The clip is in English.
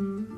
Mm-hmm.